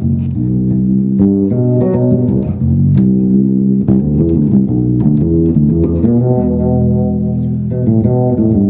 thank you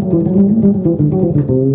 フフフフ。